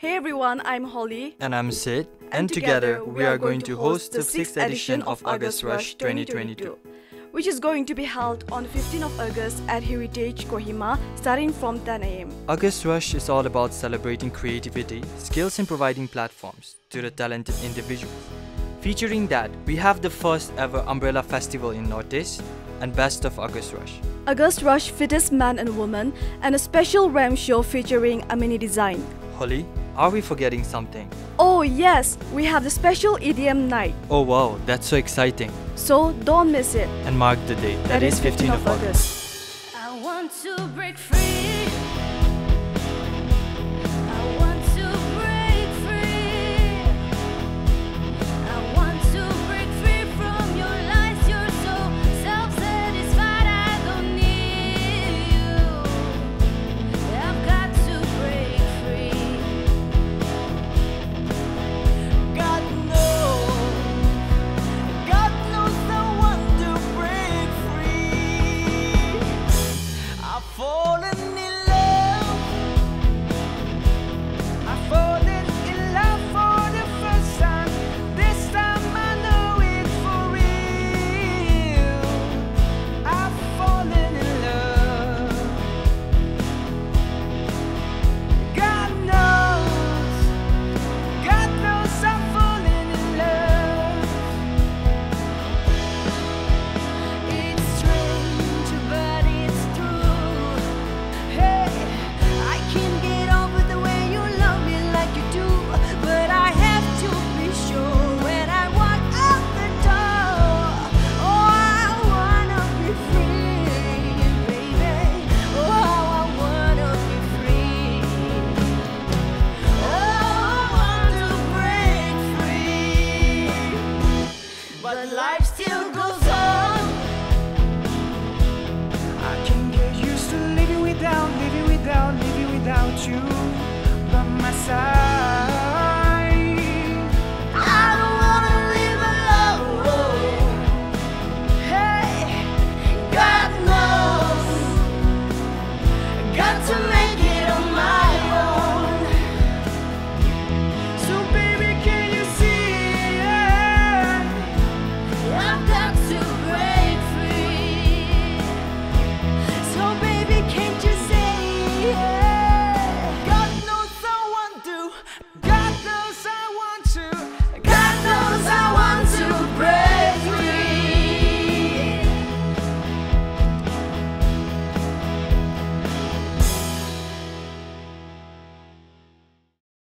Hey everyone, I'm Holly. And I'm Sid. And, together, we are going to host the 6th edition of August Rush 2022, which is going to be held on 15th of August at Heritage Kohima starting from 10 am. August Rush is all about celebrating creativity, skills, and providing platforms to the talented individuals. Featuring that, we have the first ever umbrella festival in Northeast and Best of August Rush. August Rush Fittest Man and Woman and a special ramp show featuring Amini Design. Holly, are we forgetting something? Oh yes, we have the special EDM night. Oh wow, that's so exciting. So don't miss it. And mark the date. that, that is 15th of August. August. life still goes on. I can get used to living without, living without, living without you by my side. I don't wanna live alone. Hey, God knows, got to